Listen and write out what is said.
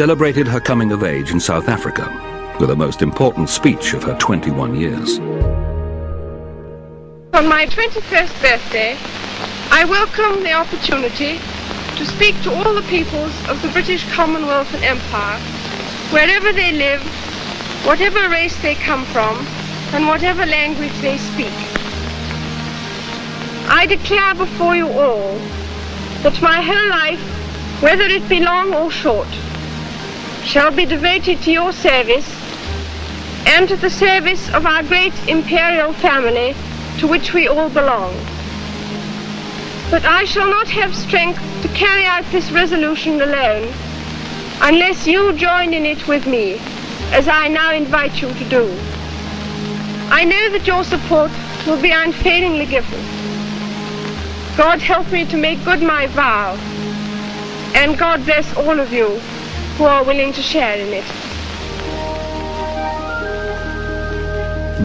celebrated her coming of age in South Africa with the most important speech of her 21 years. On my 21st birthday, I welcome the opportunity to speak to all the peoples of the British Commonwealth and Empire, wherever they live, whatever race they come from, and whatever language they speak. I declare before you all that my whole life, whether it be long or short, shall be devoted to your service and to the service of our great imperial family to which we all belong. But I shall not have strength to carry out this resolution alone unless you join in it with me, as I now invite you to do. I know that your support will be unfailingly given. God help me to make good my vow, and God bless all of you who are willing to share in it.